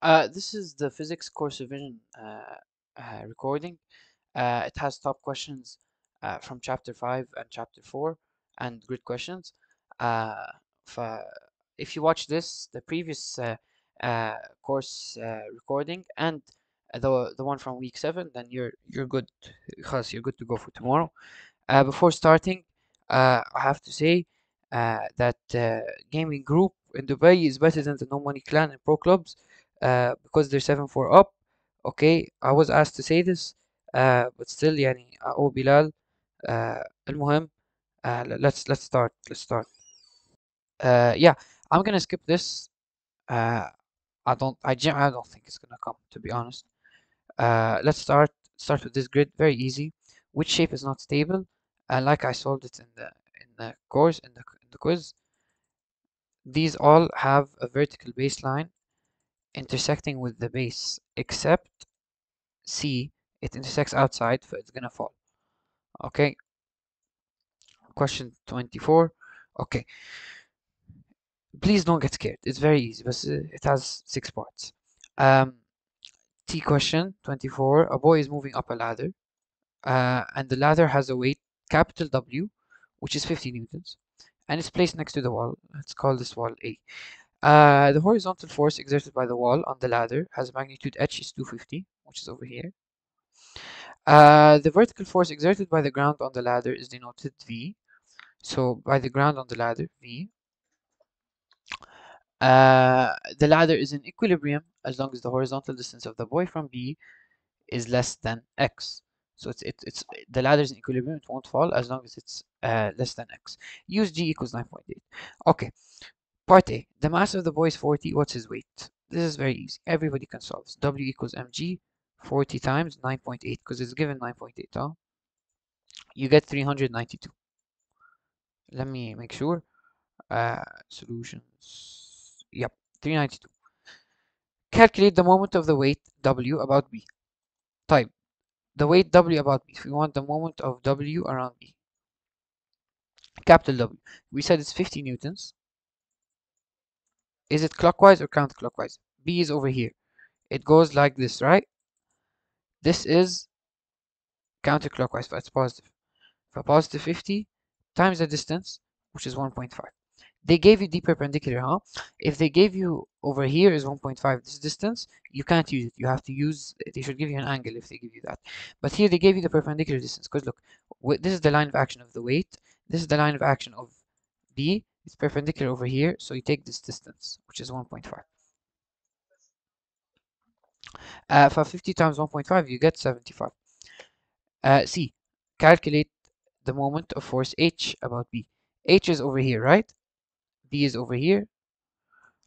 Uh, this is the physics course revision uh, uh, recording. Uh, it has top questions uh, from chapter 5 and chapter 4 and grid questions. Uh, if you watch this, the previous uh, uh, course uh, recording and the, the one from week 7, then you're, you're good, because you're good to go for tomorrow. Uh, before starting, uh, I have to say uh, that uh, Gaming Group in Dubai is better than the No Money Clan and Pro Clubs uh, because they're 7-4 up. Okay, I was asked to say this, uh, but still يعني أو بلال uh, المهم uh, le- let's let's start let's start. Uh, yeah, I'm gonna skip this. Uh, I don't I gen- I don't think it's gonna come to be honest. Uh, let's start start with this grid. Very easy. Which shape is not stable? And like I solved it in the in the course in the in the quiz, these all have a vertical baseline intersecting with the base, except C, it intersects outside, so it's gonna fall. Okay. Question 24. Okay. Please don't get scared. It's very easy, but uh, it has six parts. Um, T question 24. A boy is moving up a ladder, uh, and the ladder has a weight capital W, which is 50 newtons, and it's placed next to the wall. Let's call this wall A. Uh, the horizontal force exerted by the wall on the ladder has magnitude H is 250, which is over here. Uh, the vertical force exerted by the ground on the ladder is denoted V. So by the ground on the ladder, V. Uh, the ladder is in equilibrium as long as the horizontal distance of the boy from B is less than X. So it's, it, it's the ladder is in equilibrium, it won't fall as long as it's uh, less than X. Use G equals 9.8. Okay, part A. The mass of the boy is 40, what's his weight? This is very easy, everybody can solve this. W equals mg, 40 times 9.8, because it's given 9.8, huh? You get 392. Let me make sure. Uh, solutions. Yep, 392. Calculate the moment of the weight W about B. Type the weight W about B. If we want the moment of W around B. Capital W. We said it's 50 newtons. Is it clockwise or counterclockwise? B is over here. It goes like this, right? This is counterclockwise, but it's positive. For positive 50 times the distance, which is 1.5. They gave you the perpendicular, huh? If they gave you over here is 1.5 this distance, you can't use it. You have to use, they should give you an angle if they give you that. But here they gave you the perpendicular distance, because look, this is the line of action of the weight. This is the line of action of B. It's perpendicular over here, so you take this distance, which is 1.5. Uh, for 50 times 1.5, you get 75. Uh, C. Calculate the moment of force H about B. H is over here, right? B is over here.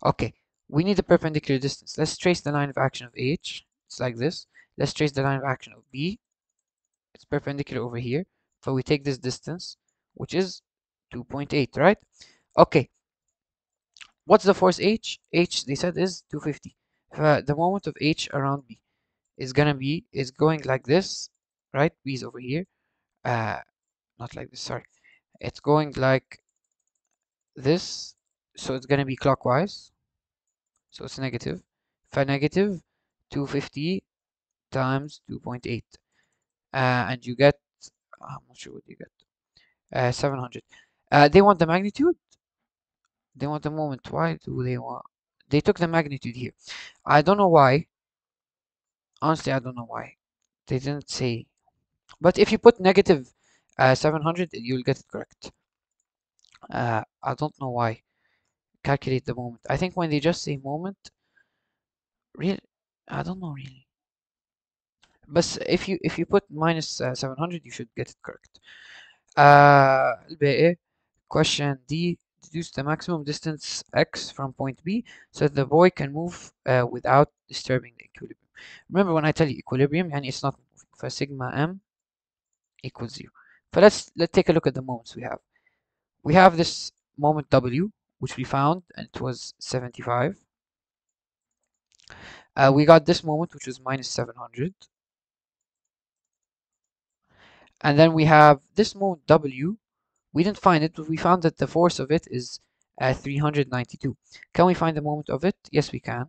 Okay, we need the perpendicular distance. Let's trace the line of action of H. It's like this. Let's trace the line of action of B. It's perpendicular over here. So we take this distance, which is 2.8, right? Okay. What's the force H? H, they said, is 250. Uh, the moment of H around B is gonna be, is going like this, right? B is over here. Uh, not like this, sorry. It's going like this, so it's gonna be clockwise. So it's negative. For negative, 250 times 2.8. Uh, and you get, I'm not sure what you get, uh, 700. Uh, they want the magnitude. They want the moment. Why do they want? They took the magnitude here. I don't know why. Honestly, I don't know why. They didn't say. But if you put negative uh, 700, you'll get it correct. Uh, I don't know why. Calculate the moment. I think when they just say moment, really, I don't know really. But if you if you put minus uh, 700, you should get it correct. Uh, الباقي question D deduce the maximum distance x from point B so that the boy can move uh, without disturbing the equilibrium. Remember when I tell you equilibrium, يعني it's not moving. For sigma m equals zero. But let's let's take a look at the moments we have. We have this moment W, which we found, and it was 75. Uh, we got this moment, which was minus 700. And then we have this moment W. we didn't find it, but we found that the force of it is uh, 392. Can we find the moment of it? Yes, we can.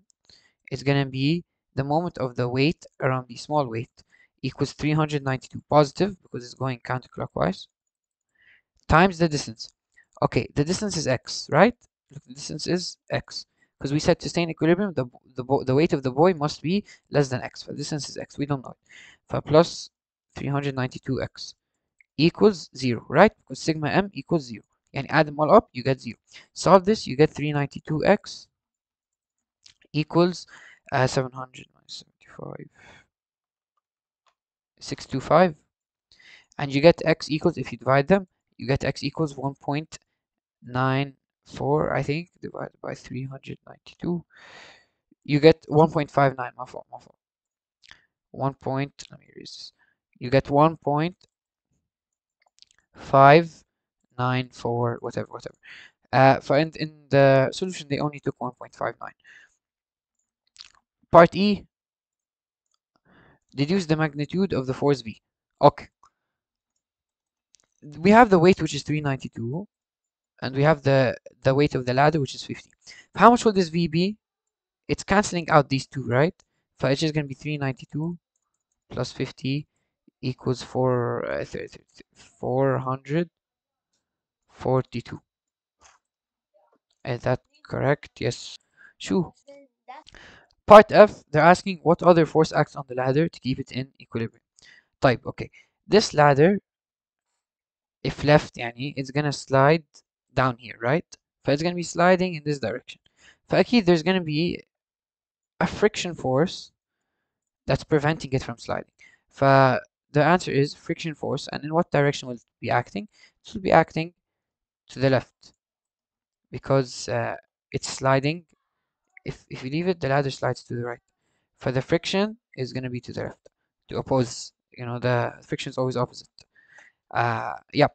It's going to be the moment of the weight around the small weight equals 392 positive because it's going counterclockwise times the distance. Okay, the distance is x, right? The distance is x because we said to stay in equilibrium, the, the, the weight of the boy must be less than x. The distance is x. We don't know it. For plus 392x equals 0, right? Because sigma m equals 0. And add them all up, you get 0. Solve this, you get 392x equals uh, 775, 625. And you get x equals, if you divide them, you get x equals 1.94, I think, divided by 392. You get 1.59, my fault, my fault. 1 point, let me erase this. You get 1.594, whatever, whatever. Uh, for in, in the solution, they only took 1.59. Part E, deduce the magnitude of the force V. Okay. We have the weight, which is 392, and we have the, the weight of the ladder, which is 50. How much will this V be? It's canceling out these two, right? So it's just going to be 392 plus 50 equals 4, uh, 442. Is that correct? Yes. Sure. Part F, they're asking what other force acts on the ladder to keep it in equilibrium. Type, okay. This ladder, if left, yani, it's gonna slide down here, right? So it's gonna be sliding in this direction. فأكيد there's gonna be a friction force that's preventing it from sliding. So the answer is friction force, and in what direction will it be acting? It will be acting to the left because uh, it's sliding if, if you leave it, the ladder slides to the right. For the friction is going to be to the left to oppose, you know, the friction is always opposite. Uh, yep.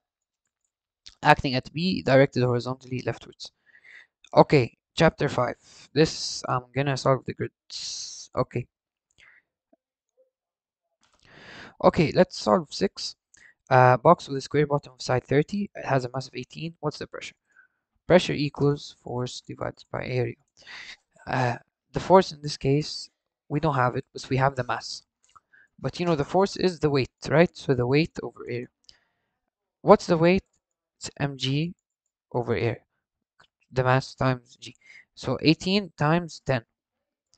Acting at B, directed horizontally leftwards. Okay, chapter 5. This, I'm going to solve the grids. Okay. Okay, let's solve 6. Uh, box with a square bottom of side 30. It has a mass of 18. What's the pressure? Pressure equals force divided by area. Uh, the force in this case, we don't have it, but we have the mass. But you know, the force is the weight, right? So the weight over area. What's the weight? It's mg over area. The mass times g. So 18 times 10.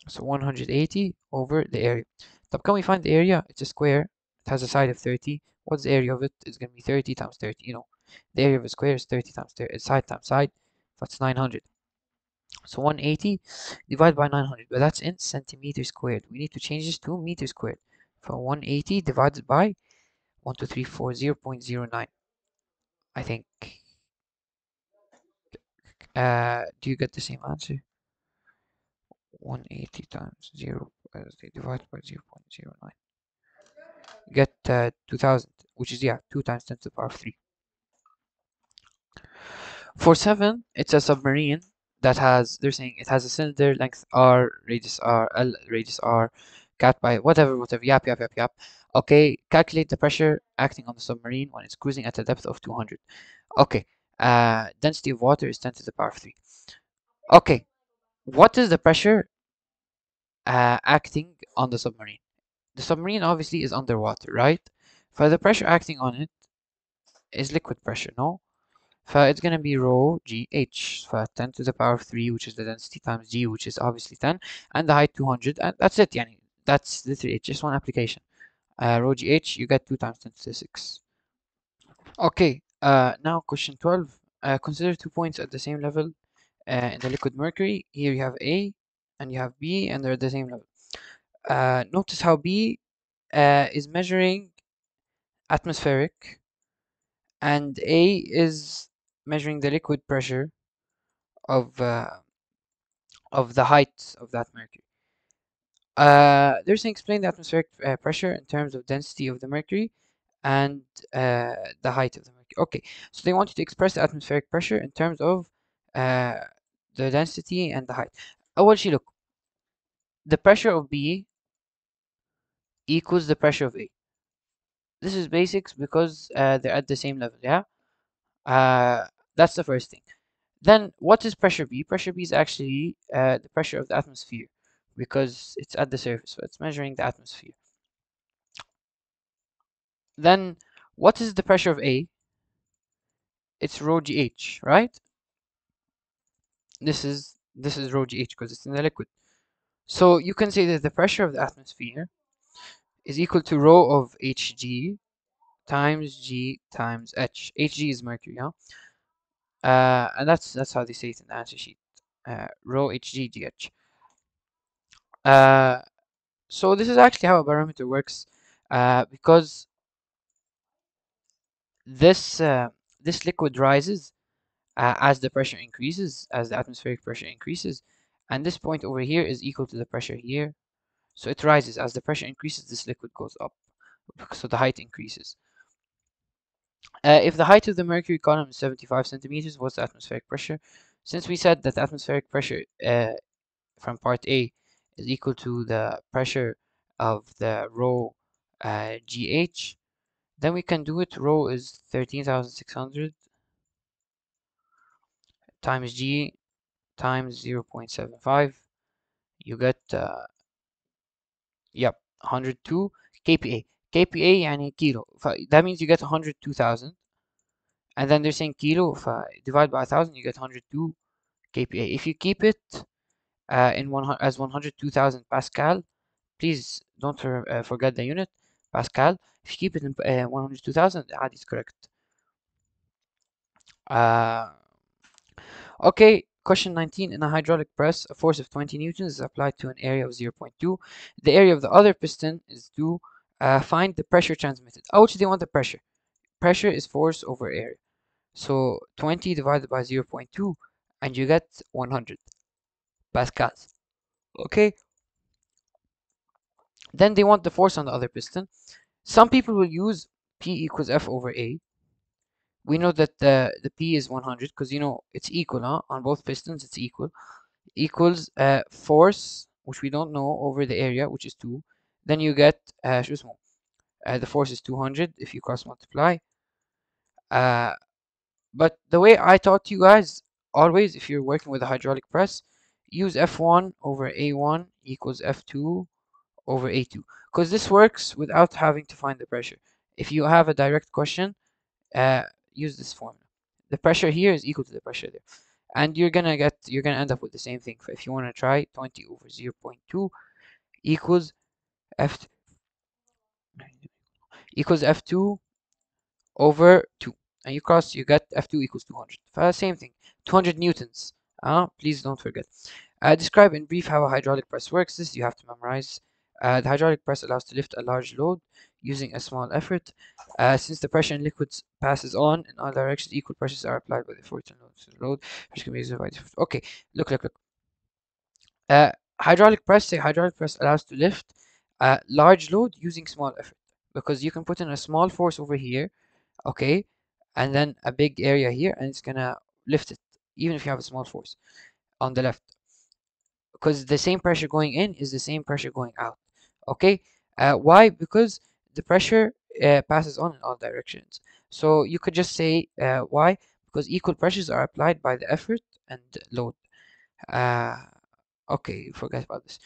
So 180 over the area. So can we find the area? It's a square. It has a side of 30. What's the area of it? It's going to be 30 times 30. You know, the area of a square is 30 times 30. Side times side. That's 900. So 180 divided by 900, but that's in centimeters squared. We need to change this to meters squared. For 180 divided by 1 2 3 4 0.09, I think. Uh, do you get the same answer? 180 times 0 uh, divided by 0 0.09. Get uh, 2000, which is, yeah, 2 times 10 to the power of 3. For 7, it's a submarine that has they're saying it has a cylinder length r radius r l radius r cat by whatever whatever yap yap yap yap. Okay calculate the pressure acting on the submarine when it's cruising at a depth of 200 okay uh density of water is 10 to the power of 3 okay what is the pressure uh, acting on the submarine the submarine obviously is underwater right? For the pressure acting on it is liquid pressure no? For it's going to be rho gh for 10 to the power of 3 which is the density times g which is obviously 10 and the height 200 and that's it yani. That's literally it's just one application. Uh, rho gh you get 2 times 10 to the 6 okay uh, now question 12 uh, consider two points at the same level uh, in the liquid mercury. Here you have a and you have b and they're at the same level uh, notice how b uh, is measuring atmospheric and a is measuring the liquid pressure of uh, of the height of that mercury. Uh, they're saying explain the atmospheric uh, pressure in terms of density of the mercury and uh, the height of the mercury. Okay, so they want you to express the atmospheric pressure in terms of uh, the density and the height. أول شيء look, the pressure of B equals the pressure of A. This is basics because uh, they're at the same level, yeah? Uh, that's the first thing. Then what is pressure B? Pressure B is actually uh, the pressure of the atmosphere, because it's at the surface so it's measuring the atmosphere then what is the pressure of A it's rho gh right this is this is rho gh because it's in the liquid so you can say that the pressure of the atmosphere is equal to rho of hg times g times h. Hg is mercury uh, and that's that's how they say it in the answer sheet. Uh, rho hg gh uh, so this is actually how a barometer works uh, because this uh, this liquid rises uh, as the pressure increases, as the atmospheric pressure increases, and this point over here is equal to the pressure here. So it rises as the pressure increases, this liquid goes up. So the height increases. Uh, if the height of the mercury column is 75 centimeters, what's the atmospheric pressure? Since we said that the atmospheric pressure uh, from part A is equal to the pressure of the rho uh, GH, then we can do it. Rho is 13,600 times G times 0.75. You get, uh, yep, 102 kPa. kPa يعني kilo. That means you get 102,000. And then they're saying kilo. Divide by 1,000, you get 102 kPa. If you keep it uh, in one, as 102,000 Pascal, please don't for, uh, forget the unit, Pascal. If you keep it in uh, 102,000, that is correct. Uh, okay, question 19. In a hydraulic press, a force of 20 newtons is applied to an area of 0.2. The area of the other piston is to uh, find the pressure transmitted. How much do they want the pressure? Pressure is force over area. So 20 divided by 0.2 and you get 100 pascals. Okay. Then they want the force on the other piston. Some people will use P equals F over A. We know that the, the P is 100 because you know it's equal huh? on both pistons it's equal. Equals uh, force which we don't know over the area which is 2 then you get uh, uh, the force is 200 if you cross multiply. Uh, but the way I taught you guys always if you're working with a hydraulic press use F1 over A1 equals F2 over A2 because this works without having to find the pressure. If you have a direct question, uh, use this formula. The pressure here is equal to the pressure there. And you're gonna get, you're gonna end up with the same thing. If you wanna try 20 over 0 0.2 equals F equals F2 over 2. And you cross, you get F2 equals 200. Uh, same thing, 200 newtons. Uh, please don't forget. Uh, describe in brief how a hydraulic press works. This you have to memorize. Uh, the hydraulic press allows to lift a large load using a small effort. Uh, since the pressure in liquids passes on in all directions, equal pressures are applied by the force and load, which can be used by Okay, look, look, look. Uh, hydraulic press, say hydraulic press allows to lift a large load using small effort because you can put in a small force over here, okay, and then a big area here, and it's gonna lift it, even if you have a small force on the left because the same pressure going in is the same pressure going out okay? Uh, why? Because the pressure uh, passes on in all directions. So you could just say uh, why? Because equal pressures are applied by the effort and load. Uh, okay forget about this.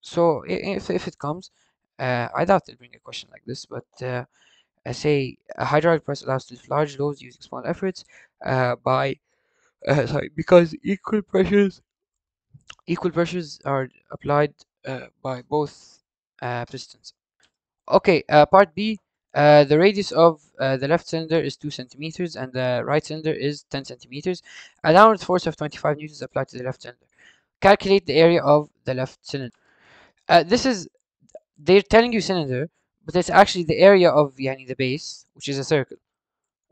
So if, if it comes uh, I doubt they'll bring a question like this but uh, I say a hydraulic press allows to lift large loads using small efforts by sorry because equal pressures equal pressures are applied uh, by both uh, pistons. Okay, uh, part B. Uh, the radius of uh, the left cylinder is 2 centimeters and the right cylinder is 10 centimeters. A downward force of 25 newtons applied to the left cylinder. Calculate the area of the left cylinder. Uh, this is, they're telling you cylinder, but it's actually the area of yani, the base, which is a circle,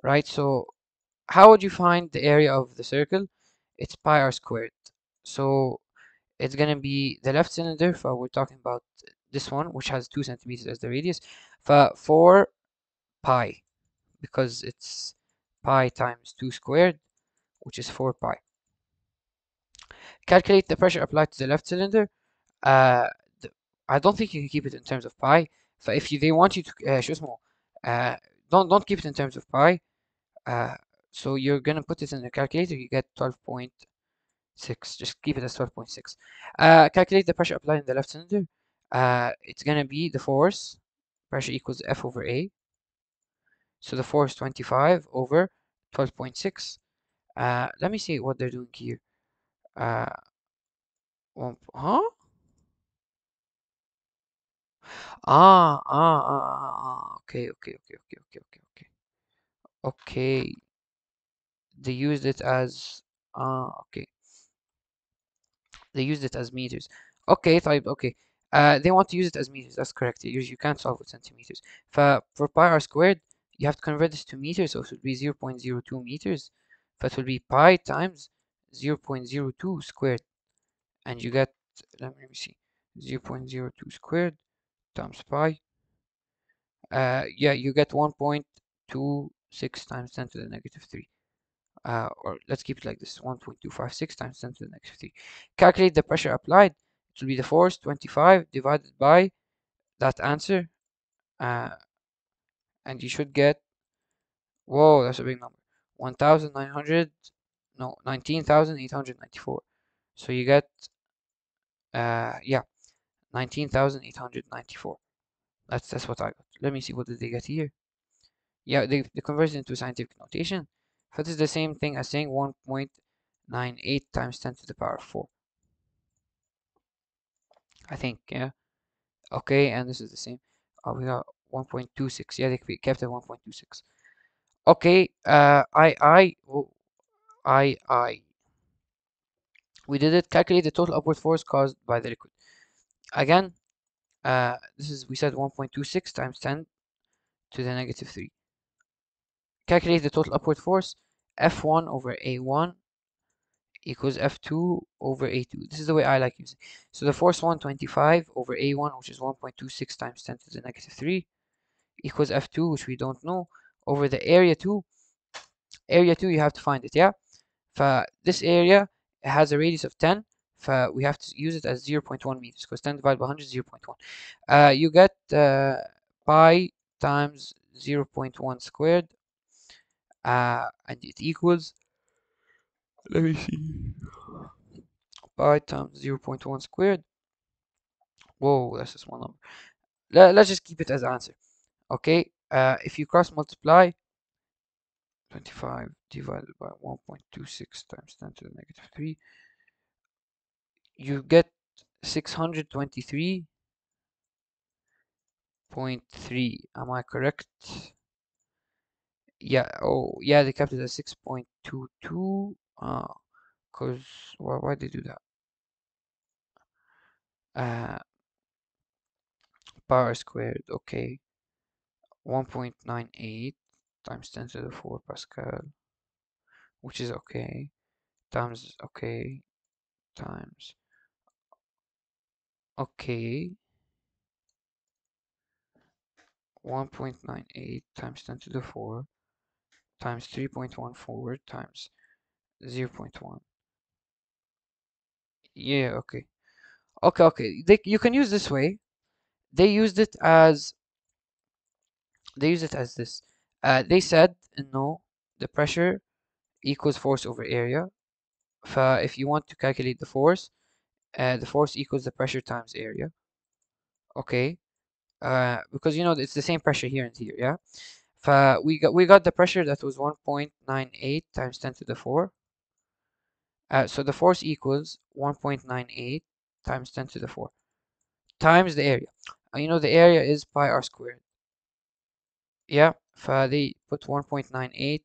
right? So how would you find the area of the circle? It's pi r squared. So it's gonna be the left cylinder for we're talking about this one which has two centimeters as the radius for 4 pi because it's pi times 2 squared which is 4 pi calculate the pressure applied to the left cylinder uh, the, I don't think you can keep it in terms of pi so if you, they want you to uh, شو اسمه uh, don't don't keep it in terms of pi uh, so you're gonna put it in the calculator you get 12 point 6 just keep it as 12.6 uh, calculate the pressure applied in the left cylinder uh, it's gonna be the force pressure equals F over A. So the force 25 over 12.6 uh, let me see what they're doing here. Uh, one, huh? Ah, ah, ah ah ah okay okay okay okay okay okay okay. Okay. They used it as ah uh, okay. They used it as meters. Okay type okay. Uh, they want to use it as meters. That's correct. You, you can't solve with centimeters. For, for pi r squared, you have to convert this to meters, so it would be 0 0.02 meters. That will be pi times 0 0.02 squared. And you get, let me see, 0 0.02 squared times pi. Uh, yeah, you get 1.26 times 10 to the negative 3. Uh, or let's keep it like this 1.256 times 10 to the negative 3. Calculate the pressure applied. It will be the force 25 divided by that answer. Uh, and you should get, whoa, that's a big number. 1,900, no, 19,894. So you get, uh, yeah, 19,894. That's that's what I got. Let me see what did they get here. Yeah, they, they converted into scientific notation. That is the same thing as saying 1.98 times 10 to the power 4. I think, yeah. Okay, and this is the same. Oh, we got 1.26. Yeah, they kept it 1.26. Okay, uh, I, I, oh, I, I. We did it. Calculate the total upward force caused by the liquid. Again, uh, this is, we said 1.26 times 10 to the negative 3. Calculate the total upward force. F1 over A1 equals F2 over A2. This is the way I like using So the force 125 over A1, which is 1.26 times 10 to the negative 3, equals F2, which we don't know, over the area 2. Area 2, you have to find it, yeah? For this area, has a radius of 10. For we have to use it as 0.1 meters, because 10 divided by 100 is 0.1. Uh, you get uh, pi times 0.1 squared, uh, and it equals let me see. Pi times 0 0.1 squared. Whoa, that's a small number. Let, let's just keep it as answer. Okay, uh, if you cross multiply 25 divided by 1.26 times 10 to the negative 3, you get 623.3. Am I correct? Yeah, oh, yeah, they kept it at 6.22. Uh, cause why why they do that? Uh, power squared. Okay, 1.98 times 10 to the 4 Pascal, which is okay. Times okay times okay 1.98 times 10 to the 4 times 3.14 times 0 0.1 yeah okay. Okay okay they, you can use this way. They used it as they use it as this. Uh, they said no the pressure equals force over area. If you want to calculate the force uh, the force equals the pressure times area. Okay uh, because you know it's the same pressure here and here yeah? We got we got the pressure that was 1.98 times 10 to the 4 uh, so the force equals 1.98 times 10 to the 4 times the area. Uh, you know the area is pi r squared. Yeah, they put 1.98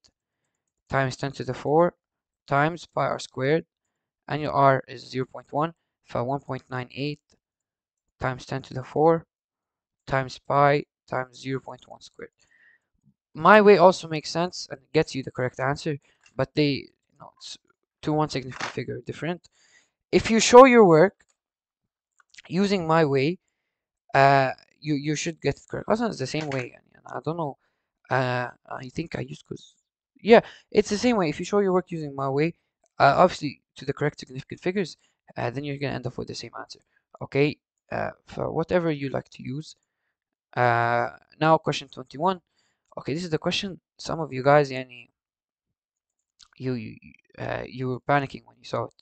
times 10 to the 4 times pi r squared and your r is 0 0.1 for 1.98 times 10 to the 4 times pi times 0 0.1 squared. My way also makes sense and gets you the correct answer, but they, you know, to one significant figure different. If you show your work using my way, uh, you you should get it correct. Also, it's the same way. I don't know. Uh, I think I used because yeah, it's the same way. If you show your work using my way, uh, obviously to the correct significant figures, uh, then you're gonna end up with the same answer. Okay, uh, for whatever you like to use. Uh, now question 21. Okay, this is the question. Some of you guys, yani, you you uh, you were panicking when you saw it.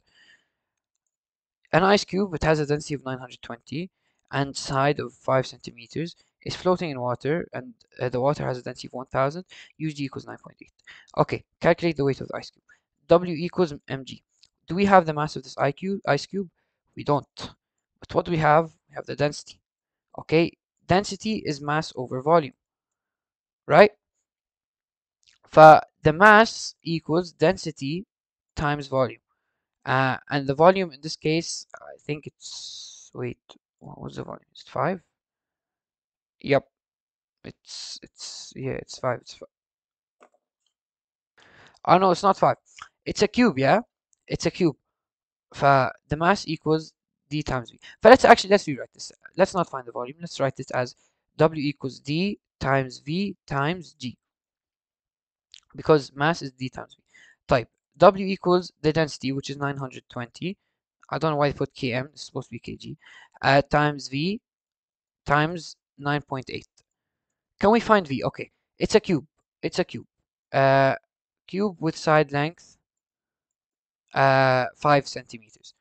an ice cube it has a density of 920 and side of 5 centimeters is floating in water and uh, the water has a density of 1000 UG equals 9.8 okay calculate the weight of the ice cube. W equals mg do we have the mass of this IQ, ice cube? We don't. But what do we have? We have the density. Okay density is mass over volume right the mass equals density times volume. Uh, and the volume in this case I think it's wait what was the volume? It's 5 yep it's it's yeah it's 5 it's five. oh no it's not 5 it's a cube yeah? It's a cube. The mass equals d times v. But let's actually let's rewrite this. Let's not find the volume. Let's write this as w equals d times v times g because mass is d times v type w equals the density which is 920 I don't know why I put km it's supposed to be kg uh, times v times 9.8 can we find v okay it's a cube it's a cube uh, cube with side length uh, 5 centimeters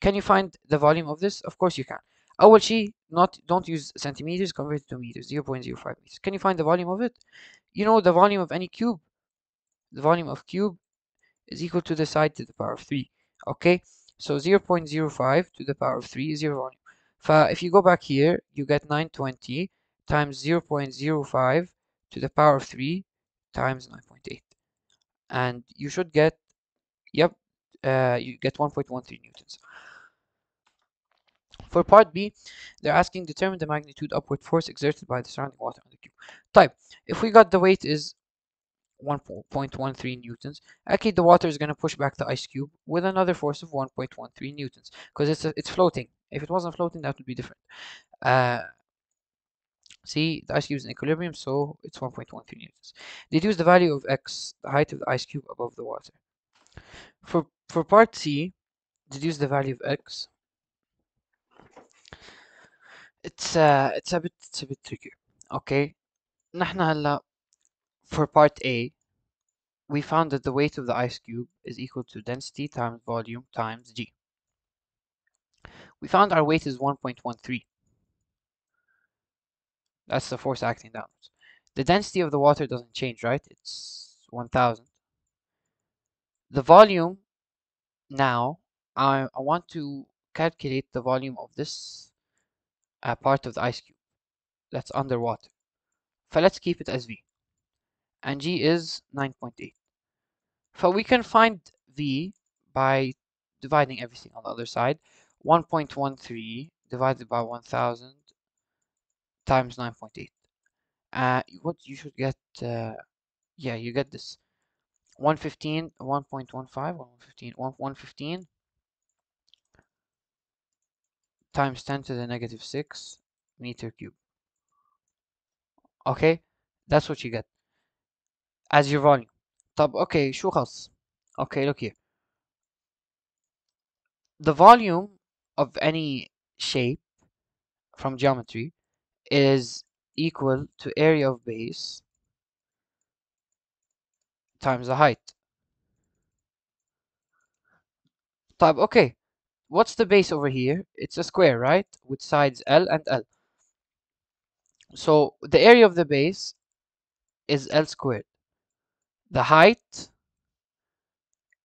can you find the volume of this of course you can أول شيء not don't use centimeters convert it to meters 0.05 meters can you find the volume of it you know the volume of any cube the volume of cube is equal to the side to the power of 3 okay? So 0.05 to the power of 3 is your volume. If you go back here you get 920 times 0.05 to the power of 3 times 9.8 and you should get yep uh, you get 1.13 newtons. For part B, they're asking determine the magnitude upward force exerted by the surrounding water on the cube. Type, if we got the weight is 1.13 newtons, actually the water is going to push back the ice cube with another force of 1.13 newtons because it's a, it's floating. If it wasn't floating, that would be different. Uh, see, the ice cube is in equilibrium, so it's 1.13 newtons. Deduce the value of x, the height of the ice cube above the water. For for part C, deduce the value of x. It's uh, it's a bit it's a bit tricky. Okay, نحن هلا for part A, we found that the weight of the ice cube is equal to density times volume times g. We found our weight is 1.13. That's the force acting downwards. The density of the water doesn't change, right? It's 1000. The volume, now, I, I want to calculate the volume of this uh, part of the ice cube that's underwater. So let's keep it as V and G is 9.8. So we can find V by dividing everything on the other side. 1.13 divided by 1000 times 9.8. Uh, what you should get, uh, yeah, you get this. 115, 1.15, 115, 115 times 10 to the negative 6 meter cube. Okay, that's what you get as your volume طب okay شو خاص okay look here the volume of any shape from geometry is equal to area of base times the height طيب okay what's the base over here it's a square right with sides L and L so the area of the base is L squared the height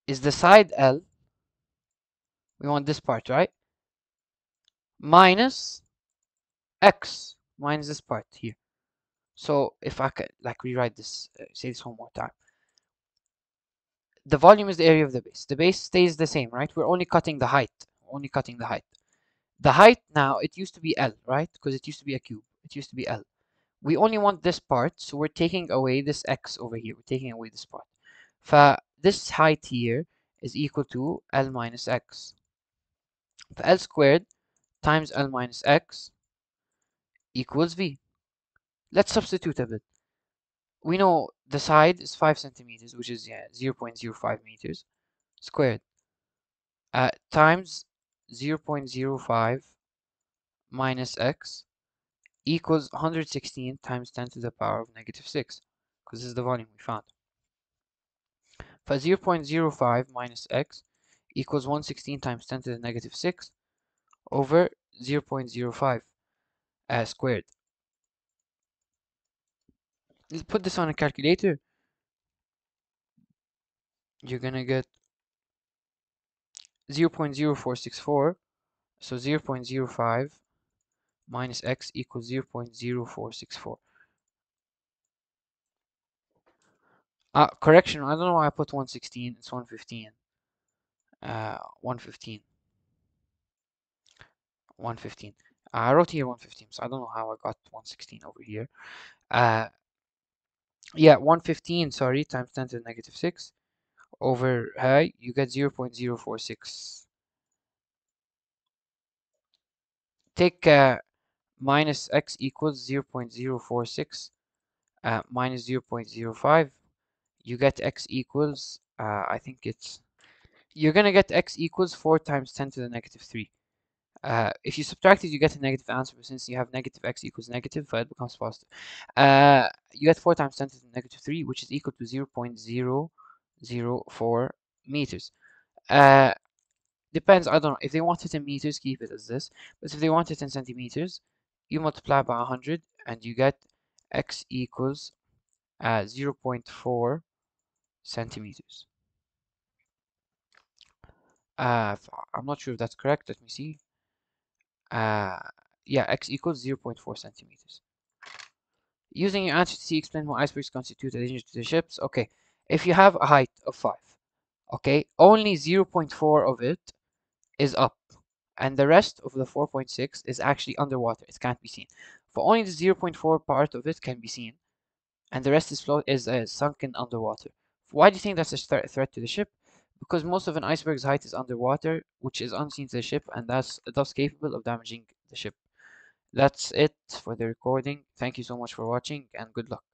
is the side L. We want this part, right? Minus X minus this part here. So if I could like rewrite this, uh, say this one more time. The volume is the area of the base. The base stays the same, right? We're only cutting the height. Only cutting the height. The height now, it used to be L, right? Because it used to be a cube. It used to be L we only want this part so we're taking away this x over here. We're taking away this part. For this height here is equal to L minus x. L squared times L minus x equals V. Let's substitute a bit. We know the side is 5 centimeters which is yeah 0 0.05 meters squared uh, times 0 0.05 minus x equals 116 times 10 to the power of negative 6 because this is the volume we found. For 0.05 minus x equals 116 times 10 to the negative 6 over 0.05 uh, squared. Let's put this on a calculator. You're gonna get 0.0464 so 0.05 minus x equals 0.0464 uh correction I don't know why I put 116 it's 115 uh 115 115 I wrote here 115 so I don't know how I got 116 over here. Uh yeah 115 sorry times 10 to the negative 6 over high you get 0.046 take uh, minus x equals 0 0.046 uh, minus 0 0.05 you get x equals uh, I think it's you're gonna get x equals 4 times 10 to the negative 3 uh, if you subtract it you get a negative answer but since you have negative x equals negative it becomes positive uh, you get 4 times 10 to the negative 3 which is equal to 0 0.004 meters. Uh, depends I don't know if they want it in meters keep it as this but if they want it in centimeters you multiply by 100 and you get x equals uh, 0.4 centimeters. Uh, I'm not sure if that's correct let me see. Uh, yeah x equals 0.4 centimeters. Using your answer to see explain why icebergs constitute a danger to the ships okay if you have a height of 5 okay only 0.4 of it is up and the rest of the 4.6 is actually underwater. It can't be seen. For only the 0.4 part of it can be seen and the rest is float is uh, sunken underwater. Why do you think that's a th threat to the ship? Because most of an iceberg's height is underwater which is unseen to the ship and that's thus capable of damaging the ship. That's it for the recording. Thank you so much for watching and good luck